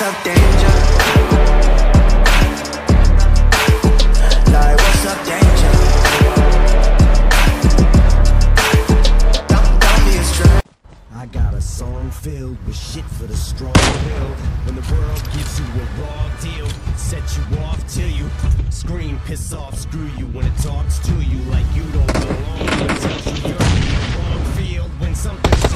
what's up, danger? Like, what's up, danger? Don't be a stranger. I got a song filled with shit for the strong willed. When the world gives you a raw deal, set you off till you scream, piss off, screw you when it talks to you like you don't belong. It tells you you're in the wrong field when something's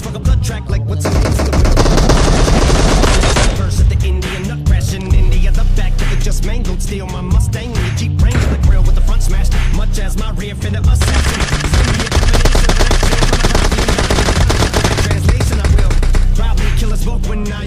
flows from a blood track like what's in the First at the Indian nut crash in India, the back of the just mangled steel. My Mustang, the Jeep Wrangler, the grill with the front smashed, much as my rear fender assassin. Translation, I will probably kill us smoke when I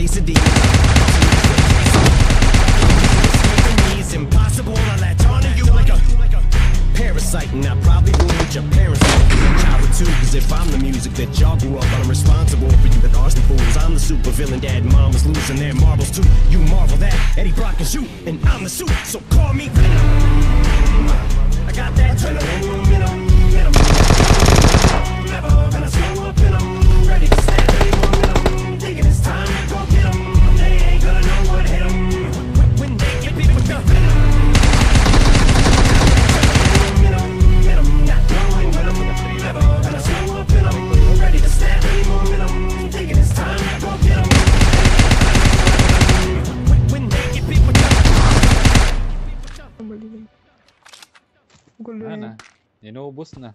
face a demon. It's impossible to latch on to you like a parasite, and I probably ruined your parents' childhood too. Cause if I'm the music that y'all grew up on, I'm responsible for you The Arson fools. I'm the super villain, dad, mom is losing their marbles too. You marvel that Eddie Brock is you, and I'm the suit, so call me Venom. I got that adrenaline. Mali lang. Gulo na. Inubos na.